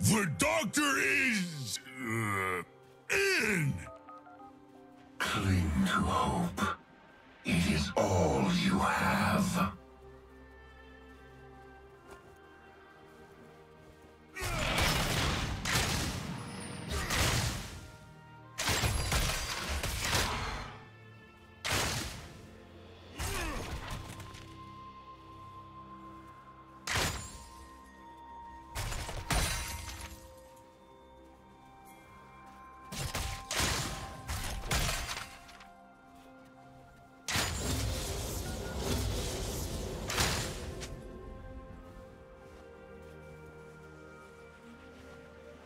The doctor is. Uh, in! Cling to hope. It is all you have.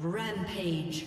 Rampage.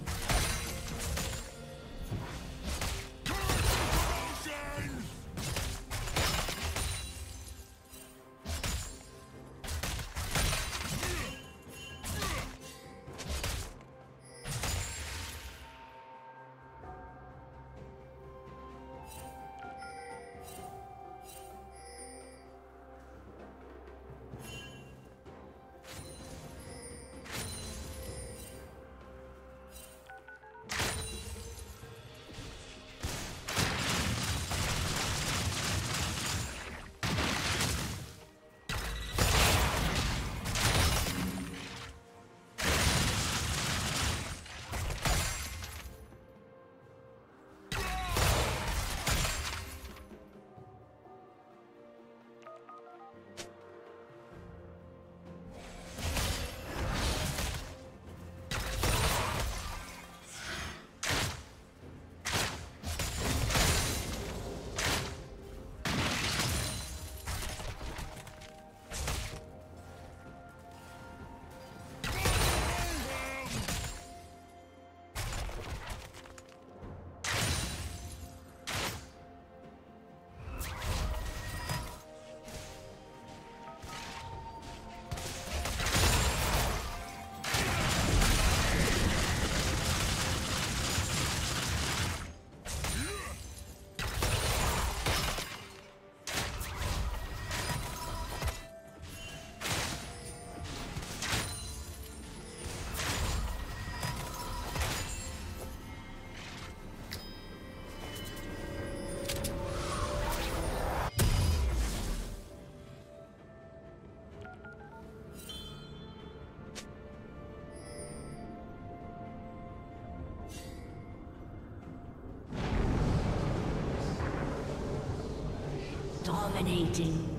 Dominating.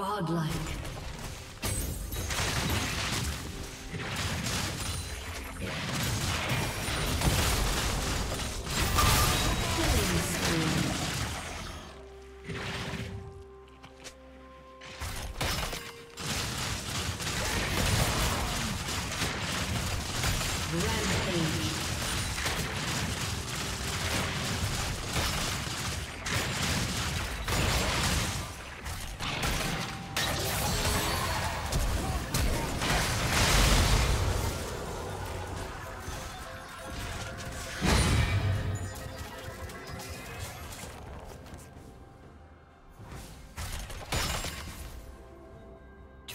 Godlike.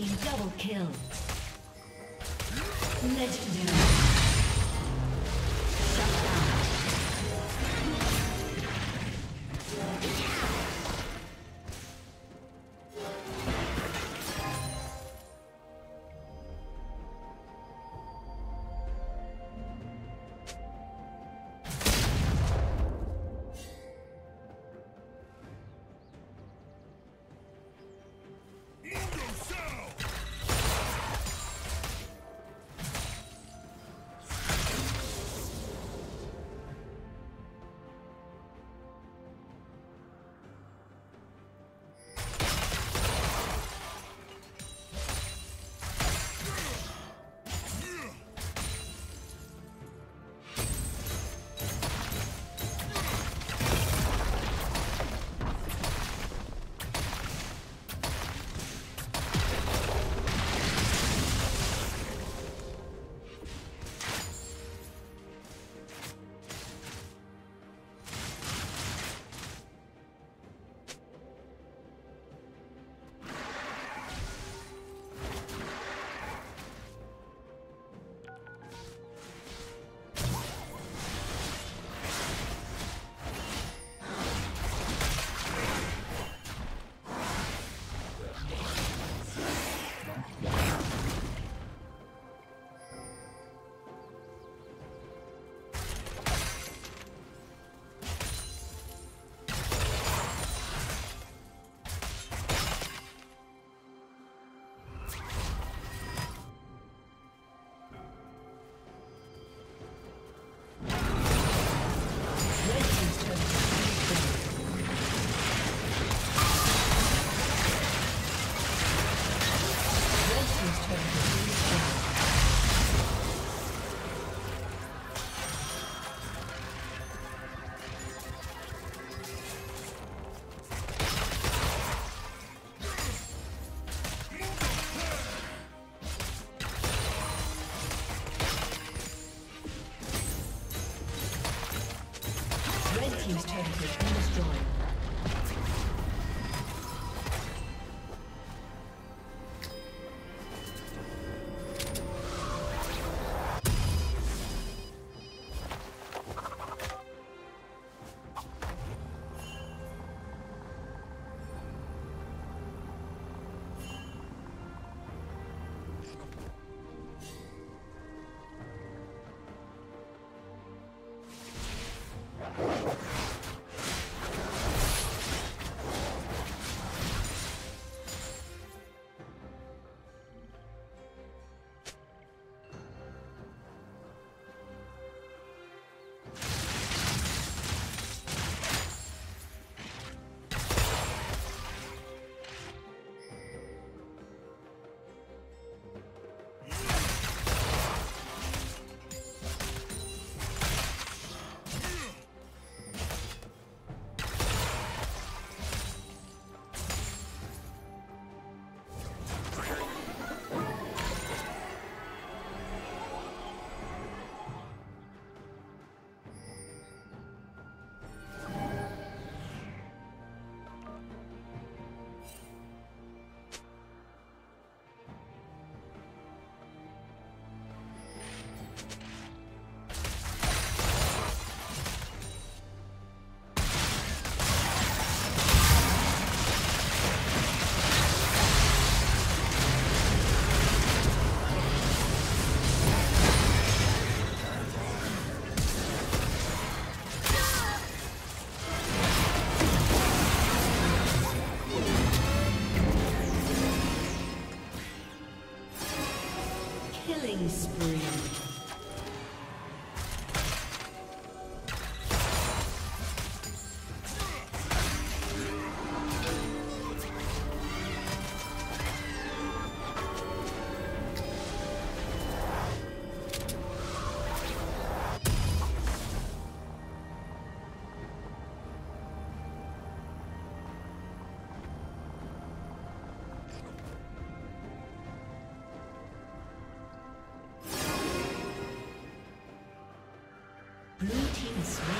Team double kill. Legendary. It's